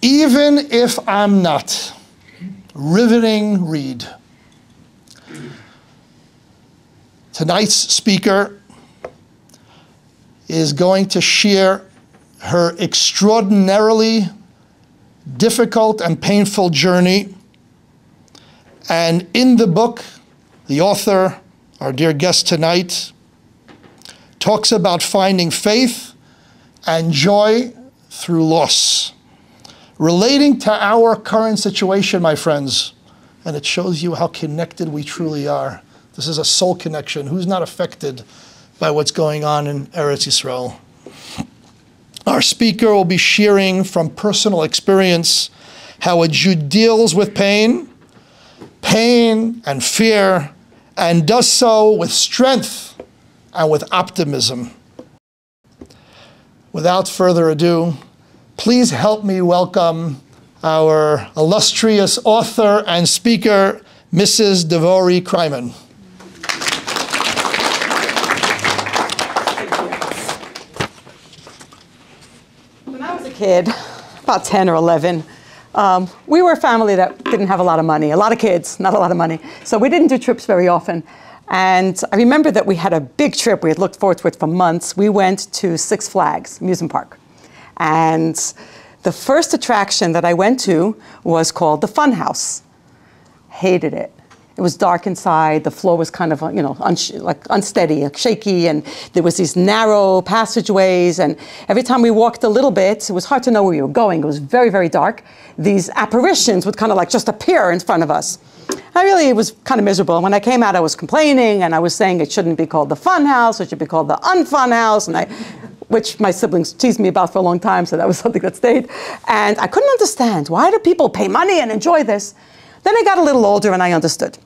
Even if I'm not. Riveting read. Tonight's speaker is going to share her extraordinarily difficult and painful journey. And in the book, the author, our dear guest tonight, talks about finding faith and joy through loss. Relating to our current situation, my friends, and it shows you how connected we truly are. This is a soul connection. Who's not affected by what's going on in Eretz Yisrael? Our speaker will be sharing from personal experience how a Jew deals with pain, pain and fear, and does so with strength and with optimism. Without further ado, please help me welcome our illustrious author and speaker, Mrs. Devorie Kreiman. When I was a kid, about 10 or 11, um, we were a family that didn't have a lot of money, a lot of kids, not a lot of money. So we didn't do trips very often. And I remember that we had a big trip. We had looked forward to it for months. We went to Six Flags amusement park. And the first attraction that I went to was called the Fun House. Hated it. It was dark inside. The floor was kind of, you know, like unsteady, like shaky, and there was these narrow passageways. And every time we walked a little bit, it was hard to know where we were going. It was very, very dark. These apparitions would kind of like just appear in front of us. I really was kind of miserable. And when I came out, I was complaining and I was saying it shouldn't be called the fun house, it should be called the unfun house, and I, which my siblings teased me about for a long time, so that was something that stayed. And I couldn't understand why do people pay money and enjoy this? Then I got a little older and I understood.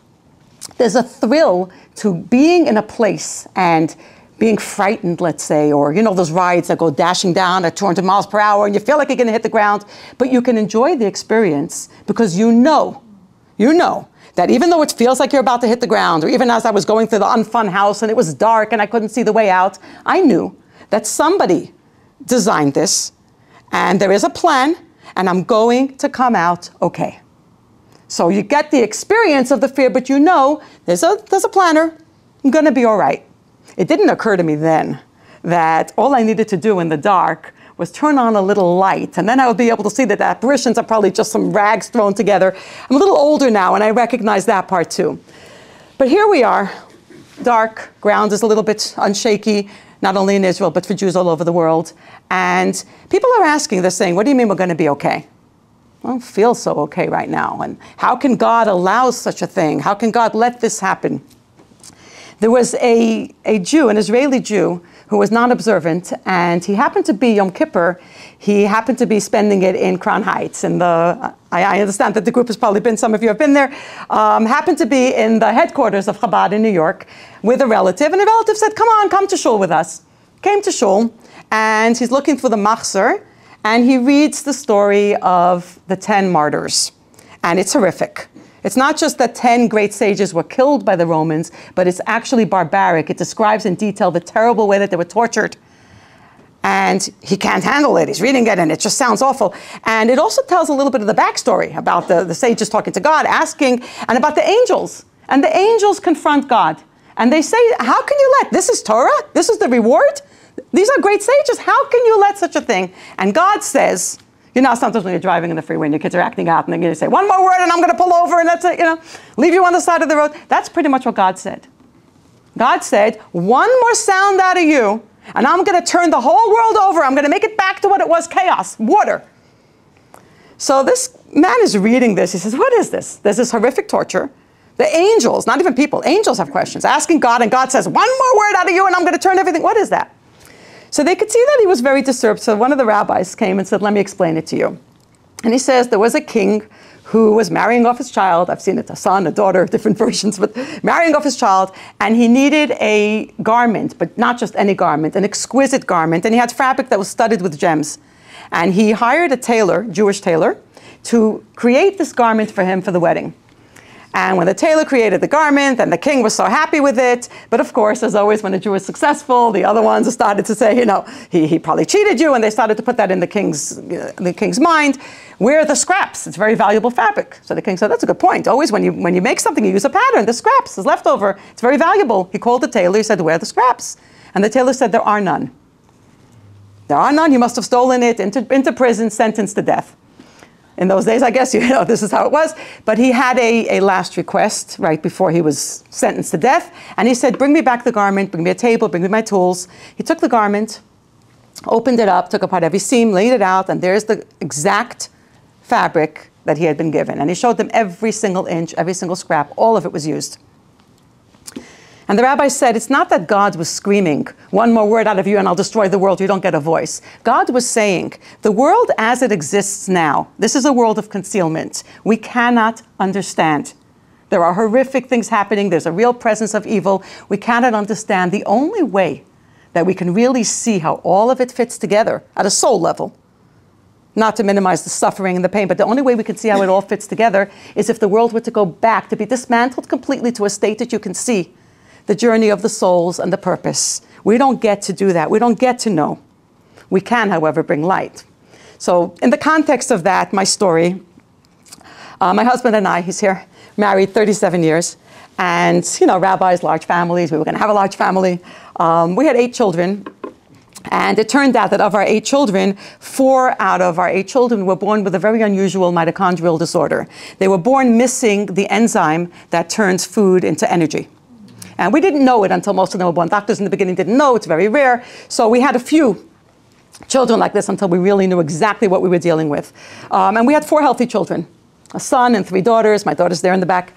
There's a thrill to being in a place and being frightened, let's say, or you know those rides that go dashing down at 200 miles per hour and you feel like you're going to hit the ground, but you can enjoy the experience because you know, you know that even though it feels like you're about to hit the ground, or even as I was going through the unfun house and it was dark and I couldn't see the way out, I knew that somebody designed this and there is a plan and I'm going to come out okay. So you get the experience of the fear, but you know there's a, there's a planner. I'm to be all right. It didn't occur to me then that all I needed to do in the dark was turn on a little light, and then I would be able to see that the apparitions are probably just some rags thrown together. I'm a little older now, and I recognize that part too. But here we are, dark, ground is a little bit unshaky, not only in Israel, but for Jews all over the world. And people are asking, they're saying, what do you mean we're going to be okay? I don't feel so okay right now. And how can God allow such a thing? How can God let this happen? There was a, a Jew, an Israeli Jew, who was non-observant, and he happened to be Yom Kippur. He happened to be spending it in Crown Heights. And the I, I, understand that the group has probably been. Some of you have been there. Um, happened to be in the headquarters of Chabad in New York with a relative, and a relative said, "Come on, come to shul with us." Came to shul, and he's looking for the machzor, and he reads the story of the ten martyrs, and it's horrific. It's not just that 10 great sages were killed by the Romans, but it's actually barbaric. It describes in detail the terrible way that they were tortured. And he can't handle it. He's reading it, and it just sounds awful. And it also tells a little bit of the backstory about the, the sages talking to God, asking, and about the angels. And the angels confront God. And they say, How can you let? This is Torah? This is the reward? These are great sages. How can you let such a thing? And God says, you know, sometimes when you're driving in the freeway and your kids are acting out and they're going to say, one more word and I'm going to pull over and that's it, you know, leave you on the side of the road. That's pretty much what God said. God said, one more sound out of you and I'm going to turn the whole world over. I'm going to make it back to what it was chaos, water. So this man is reading this. He says, What is this? There's this horrific torture. The angels, not even people, angels have questions, asking God, and God says, One more word out of you, and I'm going to turn everything. What is that? So they could see that he was very disturbed. So one of the rabbis came and said, Let me explain it to you. And he says there was a king who was marrying off his child. I've seen it, a son, a daughter, different versions, but marrying off his child. And he needed a garment, but not just any garment, an exquisite garment. And he had fabric that was studded with gems. And he hired a tailor, Jewish tailor, to create this garment for him for the wedding. And when the tailor created the garment, and the king was so happy with it, but of course, as always, when a Jew is successful, the other ones started to say, you know, he, he probably cheated you, and they started to put that in the king's, uh, the king's mind. Where are the scraps? It's very valuable fabric. So the king said, that's a good point. Always when you, when you make something, you use a pattern. The scraps is leftover. It's very valuable. He called the tailor. He said, where are the scraps? And the tailor said, there are none. There are none. You must have stolen it into, into prison, sentenced to death in those days, I guess, you know, this is how it was. But he had a, a last request right before he was sentenced to death. And he said, Bring me back the garment, bring me a table, bring me my tools. He took the garment, opened it up, took apart every seam, laid it out, and there's the exact fabric that he had been given. And he showed them every single inch, every single scrap, all of it was used. And the rabbi said, It's not that God was screaming, one more word out of you and I'll destroy the world, you don't get a voice. God was saying, The world as it exists now, this is a world of concealment. We cannot understand. There are horrific things happening, there's a real presence of evil. We cannot understand. The only way that we can really see how all of it fits together at a soul level, not to minimize the suffering and the pain, but the only way we can see how it all fits together is if the world were to go back, to be dismantled completely to a state that you can see the journey of the souls and the purpose. We don't get to do that. We don't get to know. We can, however, bring light. So, in the context of that, my story, uh, my husband and I, he's here, married 37 years, and you know, rabbis, large families. We were going to have a large family. Um, we had eight children, and it turned out that of our eight children, four out of our eight children were born with a very unusual mitochondrial disorder. They were born missing the enzyme that turns food into energy. And we didn't know it until most of them were born. Doctors in the beginning didn't know, it's very rare. So we had a few children like this until we really knew exactly what we were dealing with. Um, and we had four healthy children a son and three daughters. My daughter's there in the back.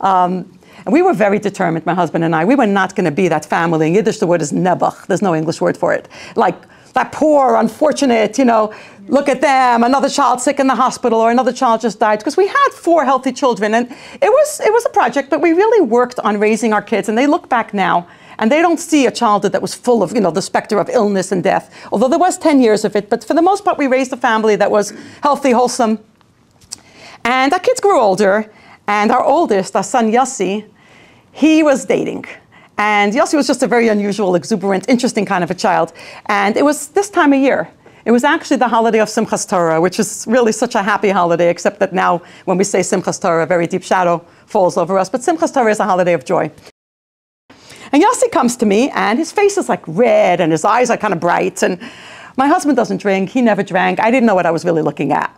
Um, and we were very determined, my husband and I. We were not going to be that family. In Yiddish, the word is nebuch. There's no English word for it. Like that poor, unfortunate, you know, look at them, another child sick in the hospital or another child just died. Because we had four healthy children and it was, it was a project, but we really worked on raising our kids. And they look back now and they don't see a childhood that was full of, you know, the specter of illness and death. Although there was 10 years of it, but for the most part, we raised a family that was healthy, wholesome. And our kids grew older, and our oldest, our son Yossi, he was dating. And Yossi was just a very unusual, exuberant, interesting kind of a child. And it was this time of year. It was actually the holiday of Simchas Torah, which is really such a happy holiday, except that now when we say Simchas Torah, a very deep shadow falls over us. But Simchas Torah is a holiday of joy. And Yossi comes to me, and his face is like red, and his eyes are kind of bright. And my husband doesn't drink, he never drank. I didn't know what I was really looking at.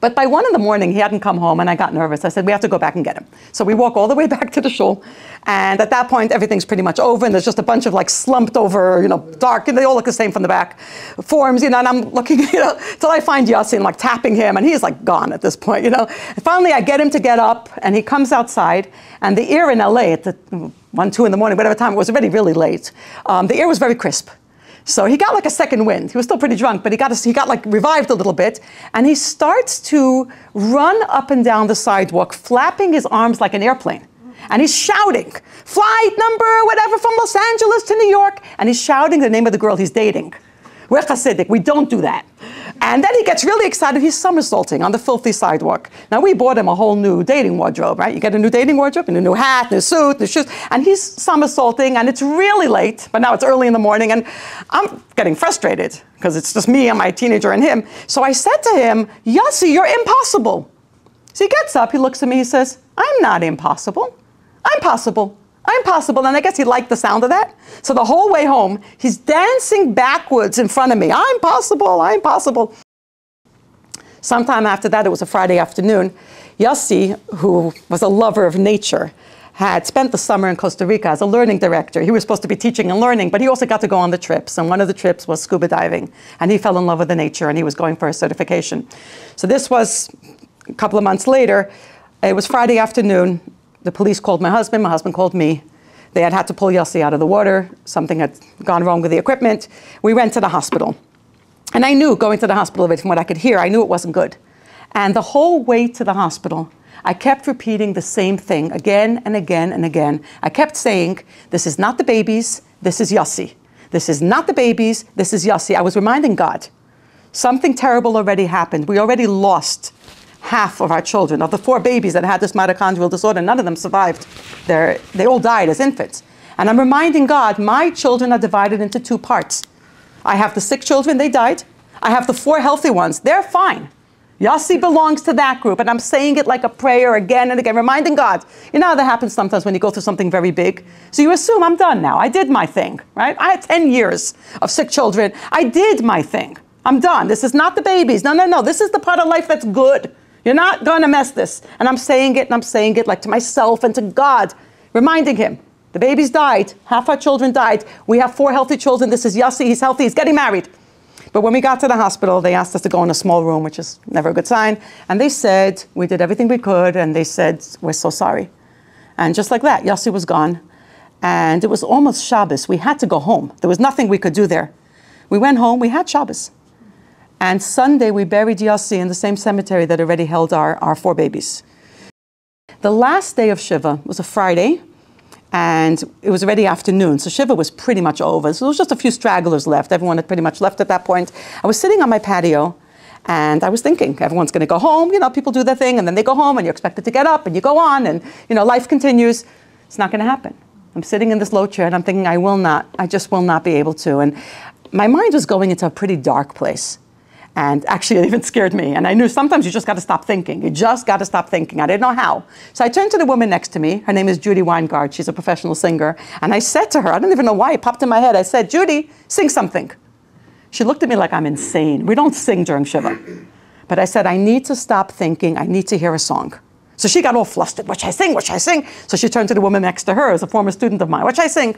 But by one in the morning, he hadn't come home, and I got nervous. I said, We have to go back and get him. So we walk all the way back to the shul. And at that point, everything's pretty much over, and there's just a bunch of like slumped over, you know, dark, and they all look the same from the back forms, you know. And I'm looking, you know, till I find Yossi, like tapping him, and he's like gone at this point, you know. And finally, I get him to get up, and he comes outside, and the air in LA at the one, two in the morning, whatever time it was, already really late. Um, the air was very crisp. So he got like a second wind. He was still pretty drunk, but he got, a, he got like revived a little bit. And he starts to run up and down the sidewalk, flapping his arms like an airplane. And he's shouting, flight number, whatever, from Los Angeles to New York. And he's shouting the name of the girl he's dating. We're Hasidic, we don't do that. And then he gets really excited. He's somersaulting on the filthy sidewalk. Now, we bought him a whole new dating wardrobe, right? You get a new dating wardrobe and a new hat, new suit, new shoes. And he's somersaulting, and it's really late, but now it's early in the morning, and I'm getting frustrated because it's just me and my teenager and him. So I said to him, Yossi, you're impossible. So he gets up, he looks at me, he says, I'm not impossible. I'm possible. I'm possible. And I guess he liked the sound of that. So the whole way home, he's dancing backwards in front of me. I'm possible. I'm possible. Sometime after that, it was a Friday afternoon. Yossi, who was a lover of nature, had spent the summer in Costa Rica as a learning director. He was supposed to be teaching and learning, but he also got to go on the trips. And one of the trips was scuba diving. And he fell in love with the nature and he was going for a certification. So this was a couple of months later. It was Friday afternoon. The police called my husband, my husband called me. They had had to pull Yossi out of the water. Something had gone wrong with the equipment. We went to the hospital. And I knew going to the hospital, from what I could hear, I knew it wasn't good. And the whole way to the hospital, I kept repeating the same thing again and again and again. I kept saying, This is not the babies, this is Yossi. This is not the babies, this is Yossi. I was reminding God, something terrible already happened. We already lost half of our children, of the four babies that had this mitochondrial disorder, none of them survived. They're, they all died as infants. And I'm reminding God, my children are divided into two parts. I have the sick children, they died. I have the four healthy ones, they're fine. Yossi belongs to that group, and I'm saying it like a prayer again and again, reminding God. You know how that happens sometimes when you go through something very big? So you assume I'm done now. I did my thing, right? I had 10 years of sick children. I did my thing. I'm done. This is not the babies. No, no, no. This is the part of life that's good. You're not going to mess this. And I'm saying it, and I'm saying it like to myself and to God, reminding Him. The babies died. Half our children died. We have four healthy children. This is Yossi. He's healthy. He's getting married. But when we got to the hospital, they asked us to go in a small room, which is never a good sign. And they said, we did everything we could, and they said, we're so sorry. And just like that, Yossi was gone. And it was almost Shabbos. We had to go home. There was nothing we could do there. We went home, we had Shabbos. And Sunday, we buried Yossi in the same cemetery that already held our, our four babies. The last day of Shiva was a Friday, and it was already afternoon, so Shiva was pretty much over. So there was just a few stragglers left. Everyone had pretty much left at that point. I was sitting on my patio, and I was thinking, everyone's going to go home. You know, people do their thing, and then they go home, and you're expected to get up, and you go on, and you know, life continues. It's not going to happen. I'm sitting in this low chair, and I'm thinking, I will not. I just will not be able to. And my mind was going into a pretty dark place. And actually, it even scared me. And I knew sometimes you just got to stop thinking. You just got to stop thinking. I didn't know how. So I turned to the woman next to me. Her name is Judy Weingard. She's a professional singer. And I said to her, I don't even know why, it popped in my head. I said, Judy, sing something. She looked at me like I'm insane. We don't sing during Shiva. But I said, I need to stop thinking. I need to hear a song. So she got all flustered. What should I sing? What should I sing? So she turned to the woman next to her, as a former student of mine. What should I sing?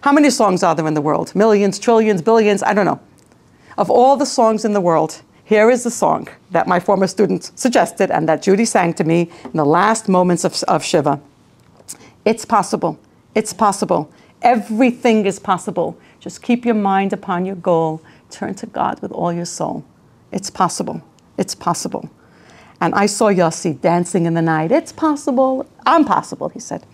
How many songs are there in the world? Millions, trillions, billions? I don't know. Of all the songs in the world, here is the song that my former student suggested and that Judy sang to me in the last moments of, of Shiva. It's possible. It's possible. Everything is possible. Just keep your mind upon your goal. Turn to God with all your soul. It's possible. It's possible. And I saw Yossi dancing in the night. It's possible. I'm possible, he said.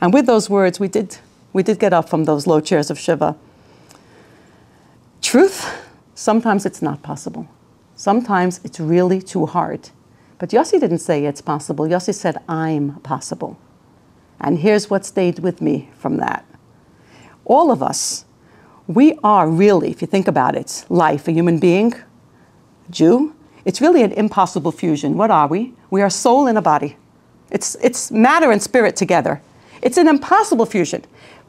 And with those words, we did, we did get up from those low chairs of Shiva. Truth Sometimes it's not possible. Sometimes it's really too hard. But Yossi didn't say it's possible. Yossi said, I'm possible. And here's what stayed with me from that. All of us, we are really, if you think about it, life, a human being, Jew, it's really an impossible fusion. What are we? We are soul in a body. It's, it's matter and spirit together. It's an impossible fusion.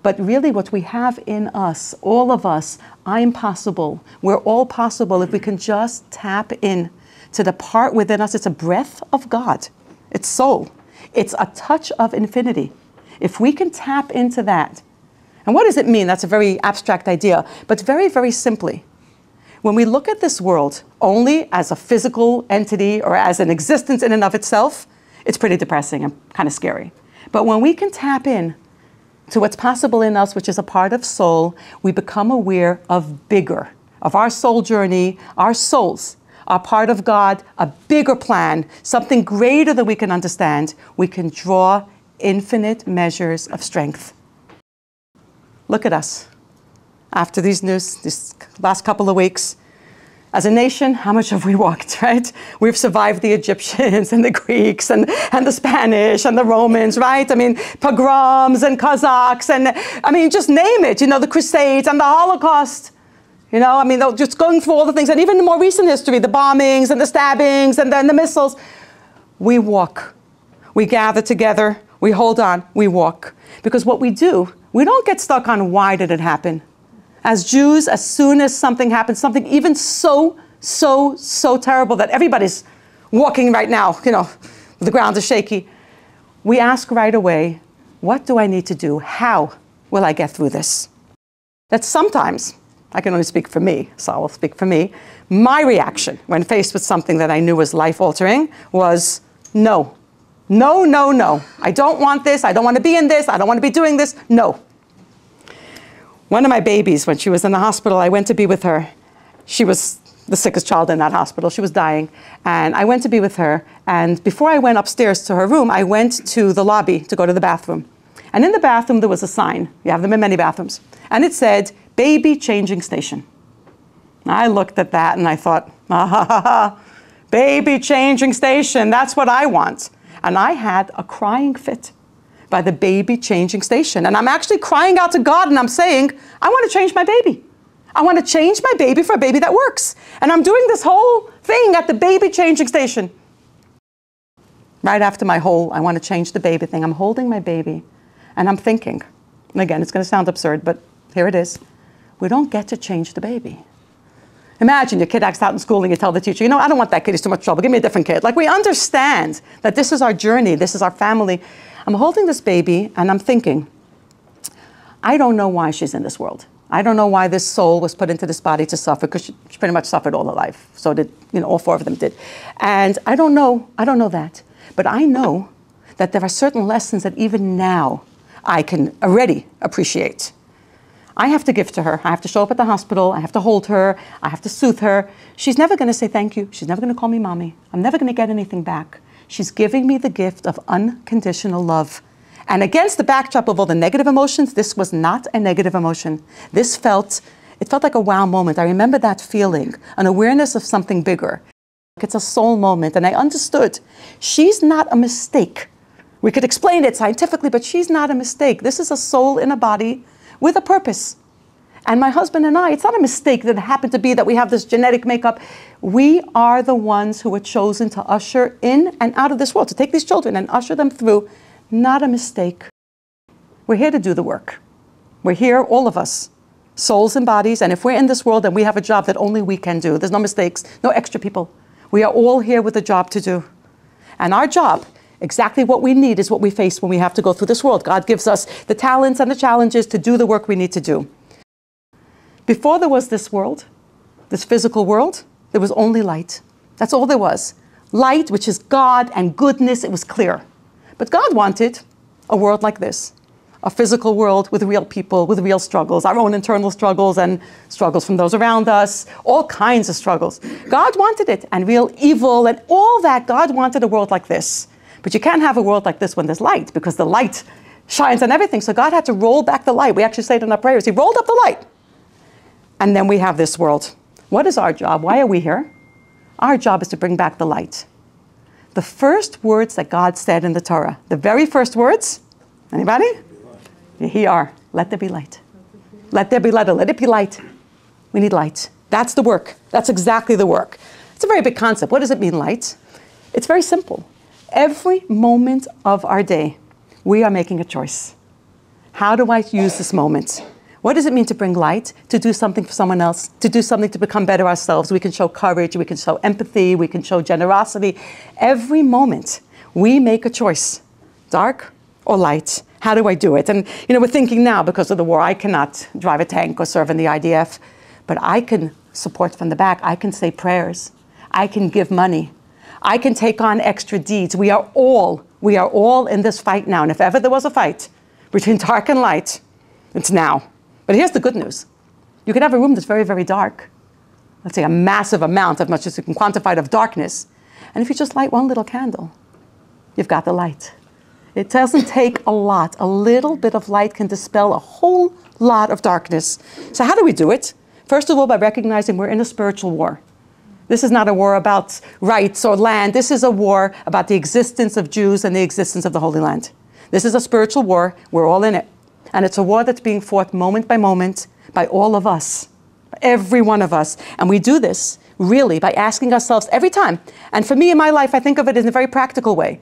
But really, what we have in us, all of us, I'm possible. We're all possible if we can just tap in to the part within us. It's a breath of God, it's soul, it's a touch of infinity. If we can tap into that, and what does it mean? That's a very abstract idea, but very, very simply. When we look at this world only as a physical entity or as an existence in and of itself, it's pretty depressing and kind of scary. But when we can tap in to what's possible in us, which is a part of soul, we become aware of bigger, of our soul journey, our souls are part of God, a bigger plan, something greater than we can understand. We can draw infinite measures of strength. Look at us. After these news, this last couple of weeks, as a nation, how much have we walked, right? We've survived the Egyptians and the Greeks and, and the Spanish and the Romans, right? I mean, pogroms and Cossacks and, I mean, just name it, you know, the Crusades and the Holocaust. You know, I mean, just going through all the things, and even the more recent history, the bombings and the stabbings and then the missiles. We walk. We gather together. We hold on. We walk. Because what we do, we don't get stuck on why did it happen as Jews, as soon as something happens, something even so, so, so terrible that everybody's walking right now, you know, the ground is shaky, we ask right away, what do I need to do? How will I get through this? That sometimes, I can only speak for me, so I will speak for me, my reaction when faced with something that I knew was life altering was no. No, no, no. I don't want this. I don't want to be in this. I don't want to be doing this. No. One of my babies, when she was in the hospital, I went to be with her. She was the sickest child in that hospital. She was dying. And I went to be with her. And before I went upstairs to her room, I went to the lobby to go to the bathroom. And in the bathroom, there was a sign. You have them in many bathrooms. And it said, baby changing station. I looked at that and I thought, ah ha ha ha, baby changing station. That's what I want. And I had a crying fit by the baby changing station. And I'm actually crying out to God and I'm saying, I want to change my baby. I want to change my baby for a baby that works. And I'm doing this whole thing at the baby changing station. Right after my whole, I want to change the baby thing, I'm holding my baby and I'm thinking, and again, it's going to sound absurd, but here it is. We don't get to change the baby. Imagine your kid acts out in school and you tell the teacher, you know, I don't want that kid, he's too much trouble, give me a different kid. Like we understand that this is our journey, this is our family. I'm holding this baby and I'm thinking, I don't know why she's in this world. I don't know why this soul was put into this body to suffer, because she, she, pretty much suffered all her life. So did, you know, all four of them did. And I don't know, I don't know that. But I know that there are certain lessons that even now I can already appreciate. I have to give to her. I have to show up at the hospital. I have to hold her. I have to soothe her. She's never going to say thank you. She's never going to call me mommy. I'm never going to get anything back. She's giving me the gift of unconditional love. And against the backdrop of all the negative emotions, this was not a negative emotion. This felt, it felt like a wow moment. I remember that feeling, an awareness of something bigger. It's a soul moment. And I understood she's not a mistake. We could explain it scientifically, but she's not a mistake. This is a soul in a body with a purpose. And my husband and I, it's not a mistake that it happened to be that we have this genetic makeup. We are the ones who were chosen to usher in and out of this world, to take these children and usher them through. Not a mistake. We're here to do the work. We're here, all of us, souls and bodies. And if we're in this world, then we have a job that only we can do. There's no mistakes, no extra people. We are all here with a job to do. And our job Exactly what we need is what we face when we have to go through this world. God gives us the talents and the challenges to do the work we need to do. Before there was this world, this physical world, there was only light. That's all there was. Light, which is God and goodness, it was clear. But God wanted a world like this a physical world with real people, with real struggles, our own internal struggles and struggles from those around us, all kinds of struggles. God wanted it, and real evil and all that. God wanted a world like this. But you can't have a world like this when there's light because the light shines on everything. So God had to roll back the light. We actually say it in our prayers. He rolled up the light. And then we have this world. What is our job? Why are we here? Our job is to bring back the light. The first words that God said in the Torah, the very first words, anybody? Here are, let there be light. Let there be light. Let it be light. We need light. That's the work. That's exactly the work. It's a very big concept. What does it mean, light? It's very simple. Every moment of our day, we are making a choice. How do I use this moment? What does it mean to bring light, to do something for someone else, to do something to become better ourselves? We can show courage, we can show empathy, we can show generosity. Every moment, we make a choice dark or light. How do I do it? And you know, we're thinking now because of the war, I cannot drive a tank or serve in the IDF, but I can support from the back. I can say prayers. I can give money. I can take on extra deeds. We are all, we are all in this fight now. And if ever there was a fight between dark and light, it's now. But here's the good news. You can have a room that's very, very dark. Let's say a massive amount, as much as you can quantify it, of darkness. And if you just light one little candle, you've got the light. It doesn't take a lot. A little bit of light can dispel a whole lot of darkness. So, how do we do it? First of all, by recognizing we're in a spiritual war. This is not a war about rights or land. This is a war about the existence of Jews and the existence of the Holy Land. This is a spiritual war. We're all in it. And it's a war that's being fought moment by moment by all of us, every one of us. And we do this really by asking ourselves every time. And for me in my life, I think of it in a very practical way.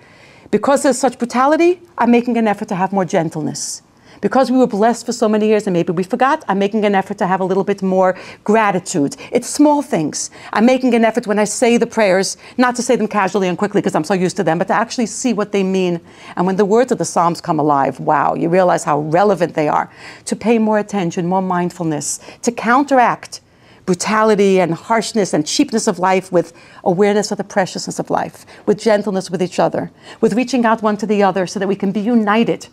Because there's such brutality, I'm making an effort to have more gentleness because we were blessed for so many years and maybe we forgot, I'm making an effort to have a little bit more gratitude. It's small things. I'm making an effort when I say the prayers, not to say them casually and quickly because I'm so used to them, but to actually see what they mean. And when the words of the Psalms come alive, wow, you realize how relevant they are. To pay more attention, more mindfulness, to counteract brutality and harshness and cheapness of life with awareness of the preciousness of life, with gentleness with each other, with reaching out one to the other so that we can be united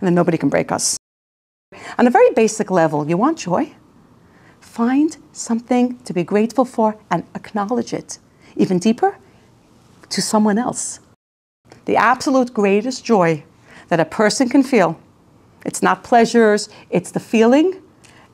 and then nobody can break us. On a very basic level, you want joy? Find something to be grateful for and acknowledge it. Even deeper, to someone else. The absolute greatest joy that a person can feel, it's not pleasures, it's the feeling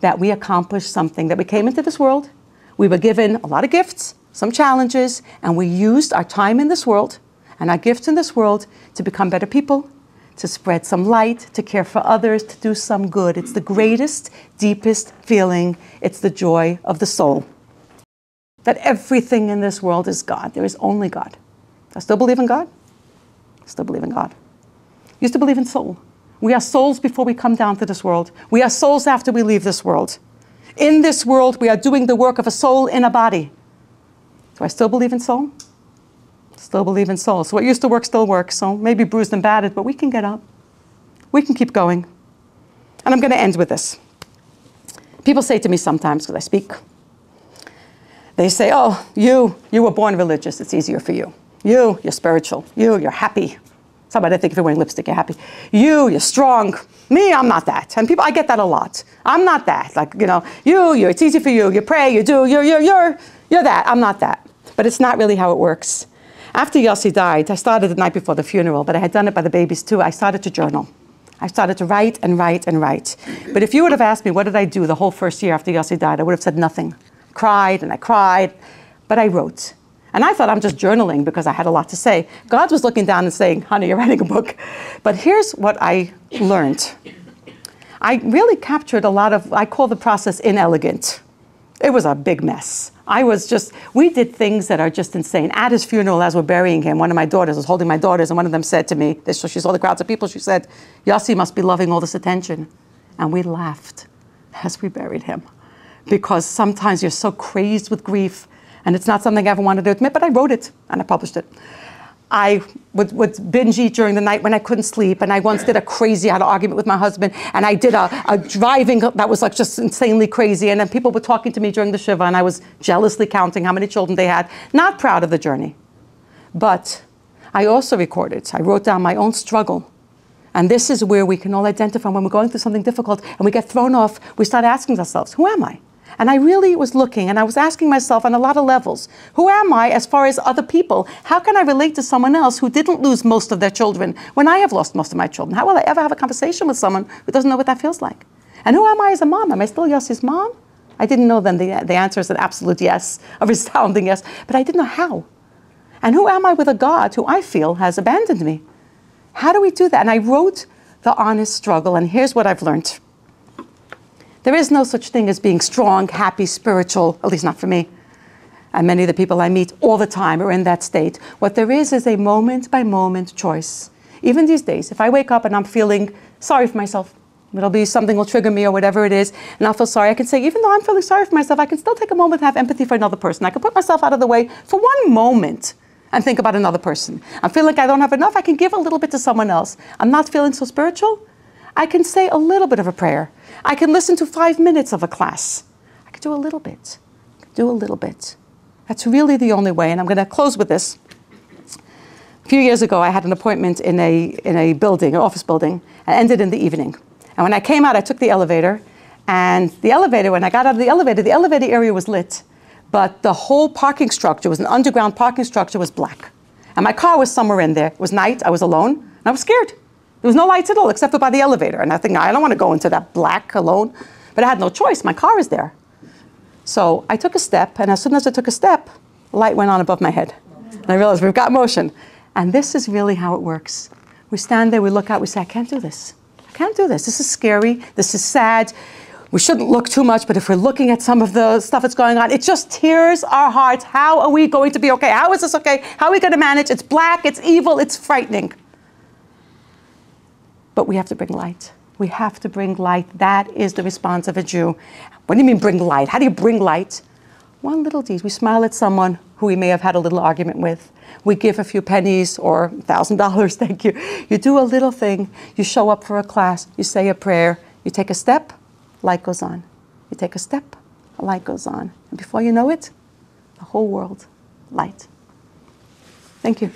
that we accomplished something, that we came into this world, we were given a lot of gifts, some challenges, and we used our time in this world and our gifts in this world to become better people, to spread some light, to care for others, to do some good. It's the greatest, deepest feeling. It's the joy of the soul. That everything in this world is God. There is only God. I still believe in God. I still believe in God. used to believe in soul. We are souls before we come down to this world. We are souls after we leave this world. In this world, we are doing the work of a soul in a body. Do I still believe in soul? Still believe in souls. So what used to work still works. So maybe bruised and battered, but we can get up. We can keep going. And I'm going to end with this. People say to me sometimes, because I speak, they say, oh, you, you were born religious. It's easier for you. You, you're spiritual. You, you're happy. Somebody think if you're wearing lipstick, you're happy. You, you're strong. Me, I'm not that. And people, I get that a lot. I'm not that. Like, you know, you, you, it's easy for you. You pray, you do, you're, you're, you're, you're that. I'm not that. But it's not really how it works. After Yossi died, I started the night before the funeral, but I had done it by the babies too. I started to journal. I started to write and write and write. But if you would have asked me what did I do the whole first year after Yossi died, I would have said nothing. Cried and I cried, but I wrote. And I thought I'm just journaling because I had a lot to say. God was looking down and saying, honey, you're writing a book. But here's what I learned. I really captured a lot of, I call the process inelegant. It was a big mess. I was just, we did things that are just insane. At his funeral, as we're burying him, one of my daughters was holding my daughters, and one of them said to me, so she saw the crowds of people, she said, Yossi must be loving all this attention. And we laughed as we buried him. Because sometimes you're so crazed with grief, and it's not something I ever wanted to admit, but I wrote it and I published it. I would, would, binge eat during the night when I couldn't sleep. And I once did a crazy, had an argument with my husband. And I did a, a driving that was like just insanely crazy. And then people were talking to me during the Shiva, and I was jealously counting how many children they had. Not proud of the journey. But I also recorded, I wrote down my own struggle. And this is where we can all identify when we're going through something difficult and we get thrown off, we start asking ourselves, who am I? And I really was looking and I was asking myself on a lot of levels who am I as far as other people? How can I relate to someone else who didn't lose most of their children when I have lost most of my children? How will I ever have a conversation with someone who doesn't know what that feels like? And who am I as a mom? Am I still Yossi's mom? I didn't know then the, the answer is an absolute yes, a resounding yes, but I didn't know how. And who am I with a God who I feel has abandoned me? How do we do that? And I wrote the honest struggle, and here's what I've learned. There is no such thing as being strong, happy, spiritual, at least not for me. And many of the people I meet all the time are in that state. What there is is a moment by moment choice. Even these days, if I wake up and I'm feeling sorry for myself, it'll be something will trigger me or whatever it is, and I'll feel sorry. I can say, even though I'm feeling sorry for myself, I can still take a moment to have empathy for another person. I can put myself out of the way for one moment and think about another person. I'm feeling like I don't have enough, I can give a little bit to someone else. I'm not feeling so spiritual, I can say a little bit of a prayer. I can listen to five minutes of a class. I can do a little bit. do a little bit. That's really the only way. And I'm going to close with this. A few years ago, I had an appointment in a, in a building, an office building, and ended in the evening. And when I came out, I took the elevator. And the elevator, when I got out of the elevator, the elevator area was lit. But the whole parking structure was an underground parking structure was black. And my car was somewhere in there. It was night. I was alone. And I was scared. There was no lights at all except for by the elevator. And I think, I don't want to go into that black alone. But I had no choice. My car is there. So I took a step, and as soon as I took a step, light went on above my head. And I realized we've got motion. And this is really how it works. We stand there, we look out, we say, I can't do this. I can't do this. This is scary. This is sad. We shouldn't look too much, but if we're looking at some of the stuff that's going on, it just tears our hearts. How are we going to be okay? How is this okay? How are we going to manage? It's black, it's evil, it's frightening. But we have to bring light. We have to bring light. That is the response of a Jew. What do you mean bring light? How do you bring light? One little deed. We smile at someone who we may have had a little argument with. We give a few pennies or $1,000, thank you. You do a little thing. You show up for a class. You say a prayer. You take a step, light goes on. You take a step, light goes on. And before you know it, the whole world, light. Thank you.